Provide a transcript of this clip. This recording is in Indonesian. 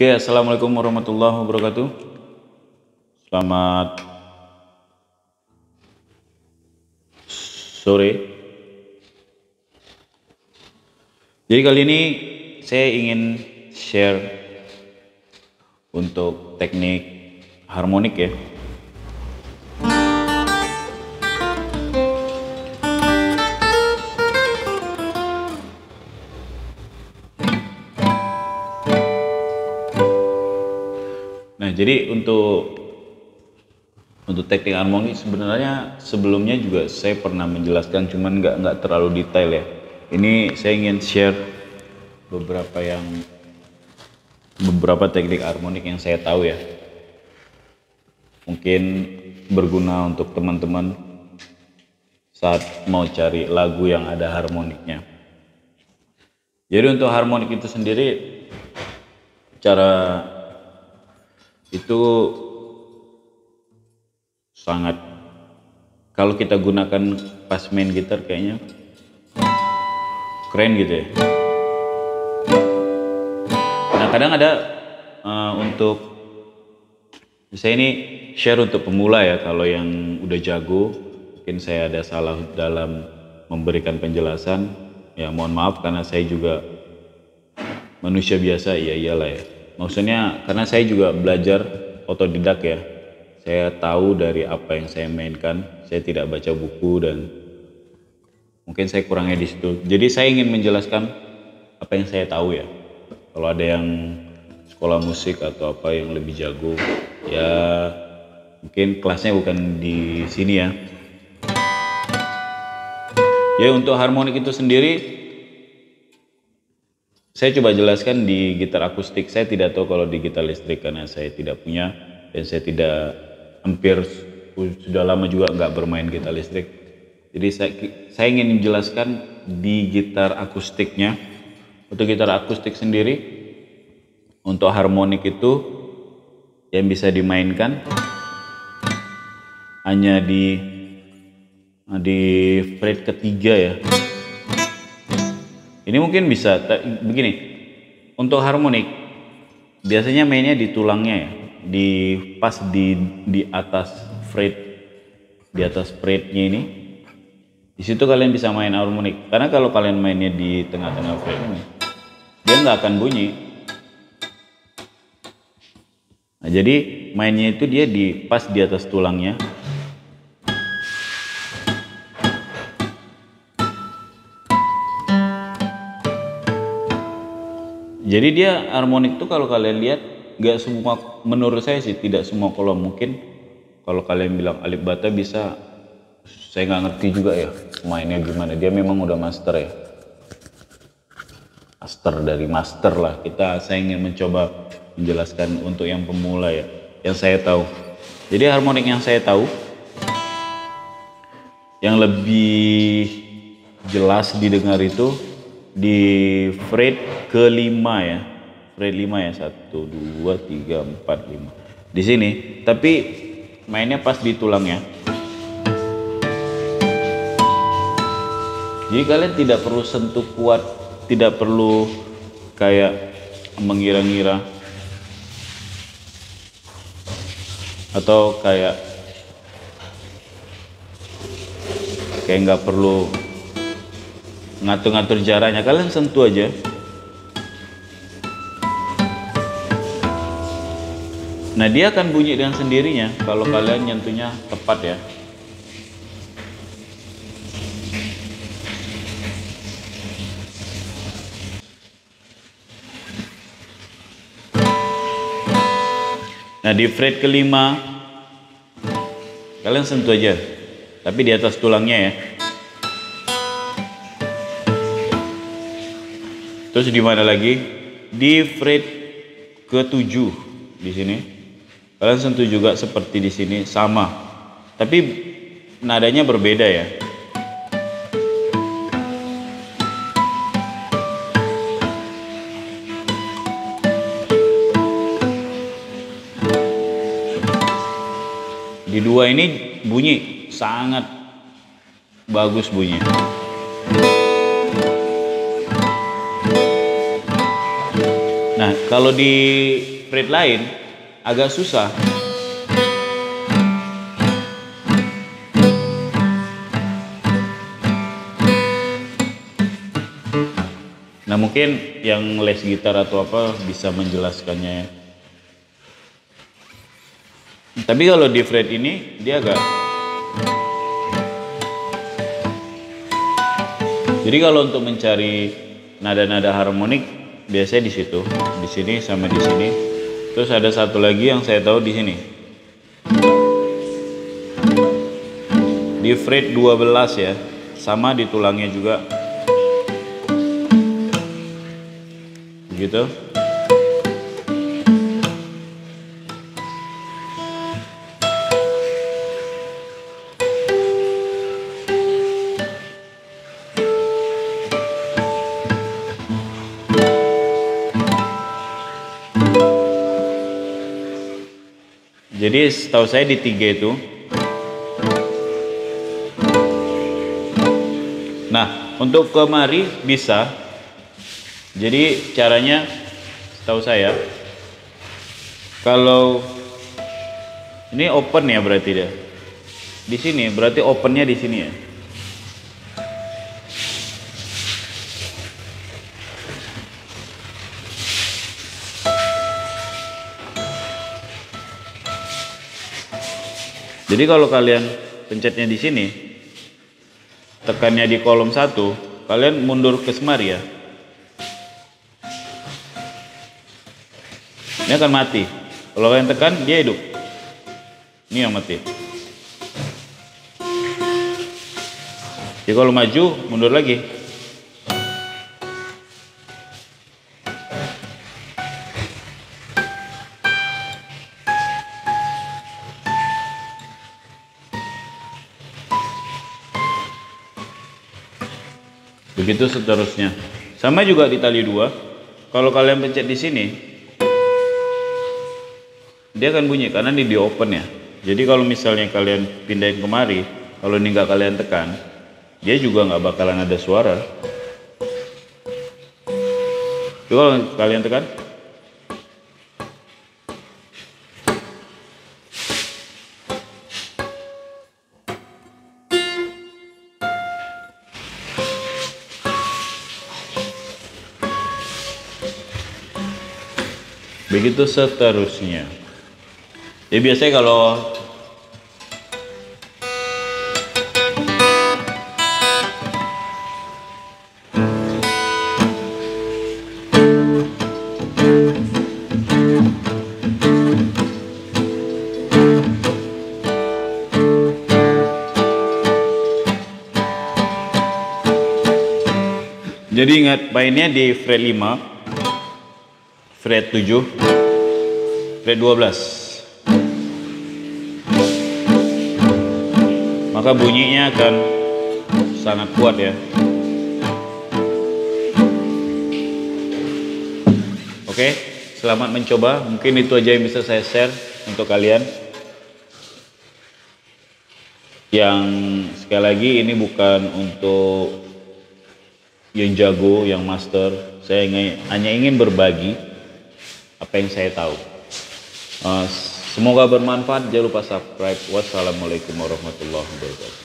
Oke, assalamualaikum warahmatullahi wabarakatuh. Selamat sore. Jadi kali ini saya ingin share untuk teknik harmonik ya. Nah, jadi untuk untuk teknik harmoni sebenarnya sebelumnya juga saya pernah menjelaskan cuman nggak nggak terlalu detail ya. Ini saya ingin share beberapa yang beberapa teknik harmonik yang saya tahu ya. Mungkin berguna untuk teman-teman saat mau cari lagu yang ada harmoniknya. Jadi untuk harmonik itu sendiri cara itu sangat kalau kita gunakan pas main gitar kayaknya keren gitu ya. Nah kadang ada uh, untuk saya ini share untuk pemula ya kalau yang udah jago mungkin saya ada salah dalam memberikan penjelasan. Ya mohon maaf karena saya juga manusia biasa. Ya iyalah ya maksudnya karena saya juga belajar otodidak ya. Saya tahu dari apa yang saya mainkan saya tidak baca buku dan mungkin saya kurangnya di situ. Jadi saya ingin menjelaskan apa yang saya tahu ya. Kalau ada yang sekolah musik atau apa yang lebih jago ya mungkin kelasnya bukan di sini ya. Ya untuk harmonik itu sendiri saya coba jelaskan di gitar akustik. Saya tidak tahu kalau di gitar listrik karena saya tidak punya dan saya tidak hampir sudah lama juga nggak bermain gitar listrik. Jadi saya, saya ingin menjelaskan di gitar akustiknya. Untuk gitar akustik sendiri untuk harmonik itu yang bisa dimainkan hanya di di fret ketiga ya ini mungkin bisa begini. Untuk harmonik biasanya mainnya di tulangnya ya. Di pas di di atas fret di atas fretnya ini. Di situ kalian bisa main harmonik. Karena kalau kalian mainnya di tengah-tengah fret ini dia nggak akan bunyi. Nah jadi mainnya itu dia di pas di atas tulangnya Jadi dia harmonik tuh kalau kalian lihat gak semua menurut saya sih tidak semua kalau mungkin. Kalau kalian bilang alif bata bisa saya nggak ngerti juga ya mainnya gimana. Dia memang udah master ya. Master dari master lah. Kita saya ingin mencoba menjelaskan untuk yang pemula ya yang saya tahu. Jadi harmonik yang saya tahu yang lebih jelas didengar itu di fret kelima ya. Fret lima ya satu dua tiga empat lima. Di sini tapi mainnya pas di tulangnya jadi kalian tidak perlu sentuh kuat tidak perlu kayak mengira-ngira. Atau kayak kayak nggak perlu ngatur-ngatur jaraknya. Kalian sentuh aja nah dia akan bunyi dengan sendirinya kalau kalian nyentuhnya tepat ya nah di fret kelima kalian sentuh aja tapi di atas tulangnya ya Terus di mana lagi? Di fret ke-7 di sini. Kalian sentuh juga seperti di sini sama. Tapi nadanya berbeda ya. Di dua ini bunyi sangat bagus bunyinya. Nah, kalau di fret lain agak susah. Nah, mungkin yang les gitar atau apa bisa menjelaskannya. Tapi kalau di fret ini dia agak Jadi kalau untuk mencari nada-nada harmonik biasanya di situ, di sini sama di sini. Terus ada satu lagi yang saya tahu di sini. Di fret 12 ya, sama di tulangnya juga. Begitu. Jadi setahu saya di tiga itu. Nah, untuk kemari bisa. Jadi caranya setahu saya kalau ini open ya berarti dia. Di sini berarti opennya di sini ya. Jadi kalau kalian pencetnya di sini, tekannya di kolom satu, kalian mundur ke semari ya. Ini akan mati. Kalau kalian tekan, dia hidup. Ini yang mati. Jadi kalau maju, mundur lagi. Begitu seterusnya. Sama juga di tali dua. Kalau kalian pencet di sini, dia akan bunyi karena ini di open ya. Jadi kalau misalnya kalian pindahin kemari, kalau ini nggak kalian tekan, dia juga nggak bakalan ada suara. Kalau kalian tekan, begitu seterusnya. Ya biasanya kalau Jadi ingat mainnya di fret 5 fret 7 fret 12 maka bunyinya akan sangat kuat ya oke selamat mencoba mungkin itu aja yang bisa saya share untuk kalian yang sekali lagi ini bukan untuk yang jago, yang master. Saya hanya ingin berbagi apa yang saya tahu. Uh, semoga bermanfaat. Jangan lupa subscribe. Wassalamualaikum warahmatullahi wabarakatuh.